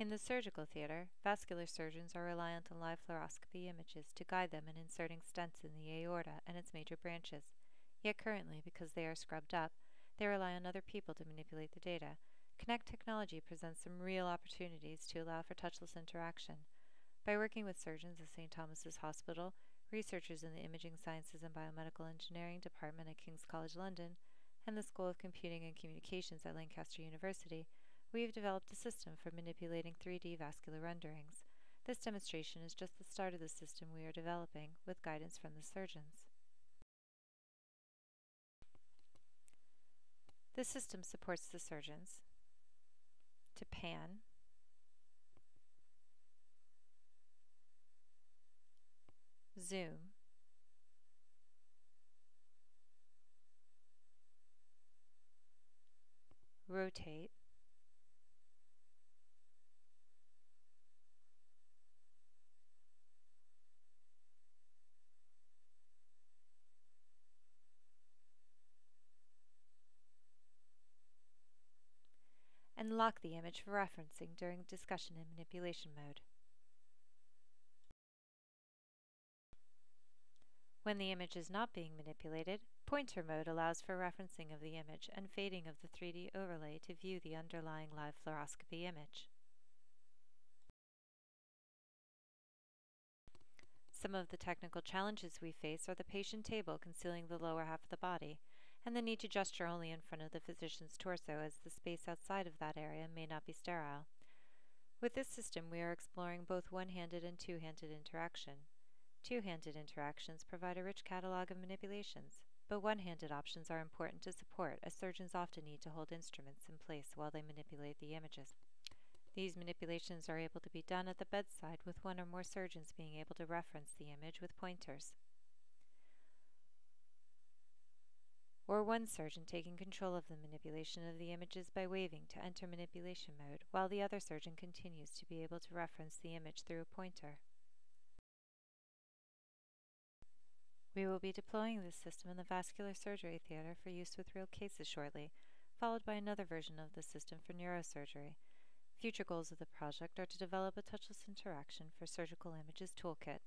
In the surgical theater, vascular surgeons are reliant on live fluoroscopy images to guide them in inserting stents in the aorta and its major branches. Yet currently, because they are scrubbed up, they rely on other people to manipulate the data. Kinect technology presents some real opportunities to allow for touchless interaction. By working with surgeons at St. Thomas's Hospital, researchers in the Imaging Sciences and Biomedical Engineering Department at King's College London, and the School of Computing and Communications at Lancaster University, we have developed a system for manipulating 3D vascular renderings. This demonstration is just the start of the system we are developing with guidance from the surgeons. This system supports the surgeons to pan, zoom, rotate, and lock the image for referencing during discussion and manipulation mode. When the image is not being manipulated, pointer mode allows for referencing of the image and fading of the 3D overlay to view the underlying live fluoroscopy image. Some of the technical challenges we face are the patient table concealing the lower half of the body, and the need to gesture only in front of the physician's torso as the space outside of that area may not be sterile. With this system, we are exploring both one-handed and two-handed interaction. Two-handed interactions provide a rich catalog of manipulations, but one-handed options are important to support as surgeons often need to hold instruments in place while they manipulate the images. These manipulations are able to be done at the bedside with one or more surgeons being able to reference the image with pointers. Or one surgeon taking control of the manipulation of the images by waving to enter manipulation mode, while the other surgeon continues to be able to reference the image through a pointer. We will be deploying this system in the vascular surgery theater for use with real cases shortly, followed by another version of the system for neurosurgery. Future goals of the project are to develop a touchless interaction for surgical images toolkit.